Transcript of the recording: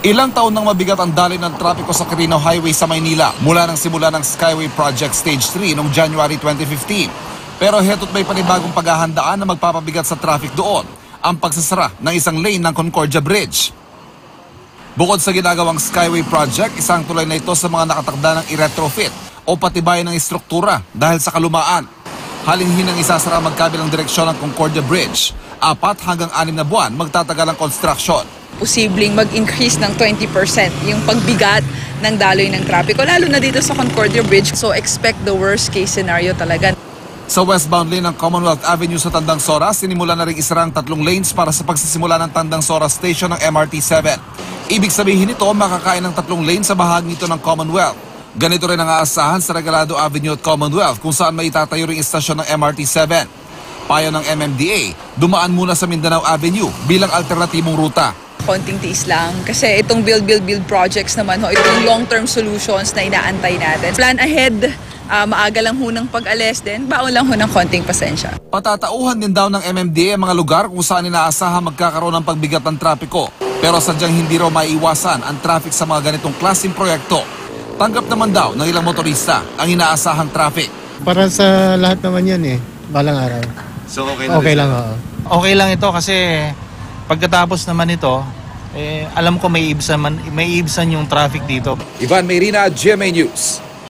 Ilang taon nang mabigat ang daloy ng trapiko sa Quirino Highway sa Maynila mula nang simula ng Skyway Project Stage 3 noong January 2015. Pero heto't may panibagong paghahandaan na magpapabigat sa traffic doon, ang pagsasara ng isang lane ng Concordia Bridge. Bukod sa ginagawang Skyway Project, isang tulay na ito sa mga nakatakda ng i-retrofit o patibayan ng istruktura dahil sa kalumaan. Isasara ang magkabilang direksyon ng Concordia Bridge. Apat hanggang anim na buwan magtatagal ang construction. Posibleng mag-increase ng 20% yung pagbigat ng daloy ng trapiko, lalo na dito sa Concordia Bridge. So expect the worst case scenario talaga. Sa westbound lane ng Commonwealth Avenue sa Tandang Sora, sinimula na rin isarang tatlong lanes para sa pagsisimula ng Tandang Sora Station ng MRT-7. Ibig sabihin nito, makakain ng tatlong lane sa bahagi nito ng Commonwealth. Ganito rin ang aasahan sa Regalado Avenue at Commonwealth kung saan may itatayo ring istasyon ng MRT-7. Payo ng MMDA, dumaan muna sa Mindanao Avenue bilang alternatibong ruta. Konting tiis lang. Kasi itong build, build, build projects naman ho, itong long-term solutions na inaantay natin. Plan ahead, ah, maaga lang ho ng pag-alis din, baon lang ho ng konting pasensya. Patatauhan din daw ng MMDA ang mga lugar kung saan inaasahan magkakaroon ng pagbigat ng trapiko. Pero sadyang hindi raw maiiwasan ang traffic sa mga ganitong klaseng proyekto. Tanggap naman daw ng ilang motorista ang inaasahang traffic. Para sa lahat naman yan eh, balang araw. So okay Okay lang, oo. okay lang ito kasi pagkatapos naman ito, eh, alam ko may ibsan, man, may ibsan yung traffic dito. Ivan Mayrina, GMA News.